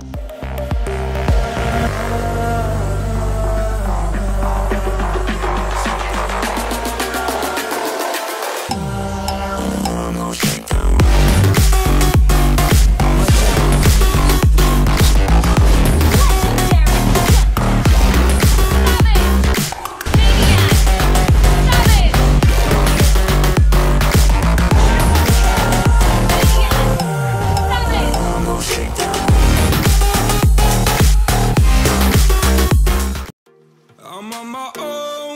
Bye.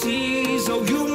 So Oh, you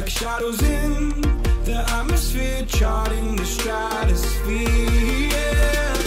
Like shadows in the atmosphere, charting the stratosphere. Yeah.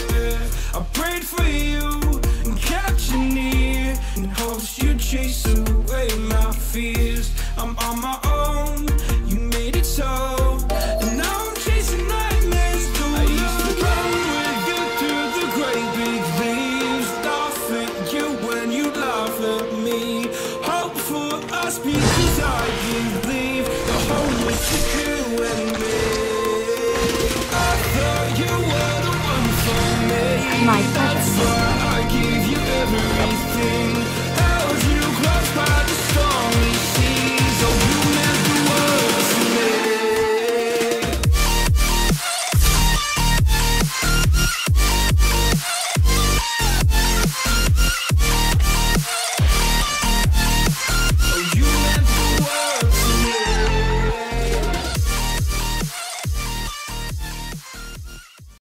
my pets.